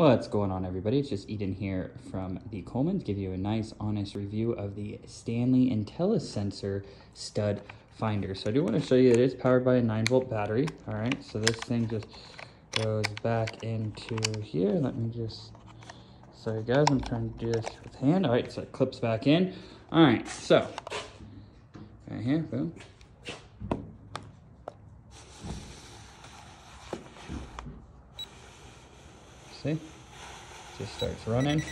What's going on everybody? It's just Eden here from the Coleman to give you a nice honest review of the Stanley IntelliSensor stud finder. So I do want to show you it is powered by a 9 volt battery. Alright, so this thing just goes back into here. Let me just, sorry guys, I'm trying to do this with hand. Alright, so it clips back in. Alright, so, right here, boom. See? Just starts running.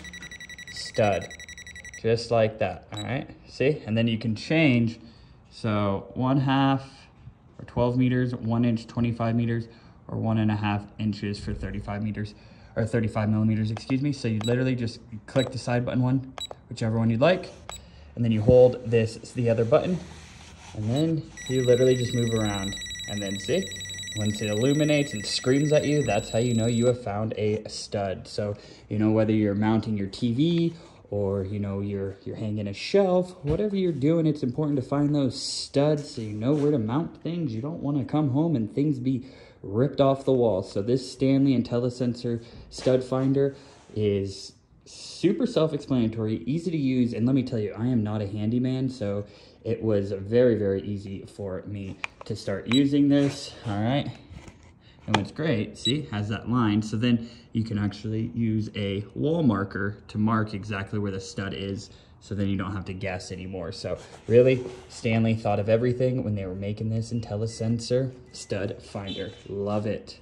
Stud. Just like that, all right? See? And then you can change. So one half or 12 meters, one inch, 25 meters, or one and a half inches for 35 meters, or 35 millimeters, excuse me. So you literally just click the side button one, whichever one you'd like. And then you hold this, the other button, and then you literally just move around. And then see, once it illuminates and screams at you, that's how you know you have found a stud. So, you know, whether you're mounting your TV or, you know, you're, you're hanging a shelf, whatever you're doing, it's important to find those studs so you know where to mount things. You don't want to come home and things be ripped off the wall. So this Stanley IntelliSensor stud finder is super self-explanatory, easy to use, and let me tell you, I am not a handyman, so it was very, very easy for me to start using this, all right? And what's great, see, has that line, so then you can actually use a wall marker to mark exactly where the stud is, so then you don't have to guess anymore. So really, Stanley thought of everything when they were making this IntelliSensor stud finder. Love it.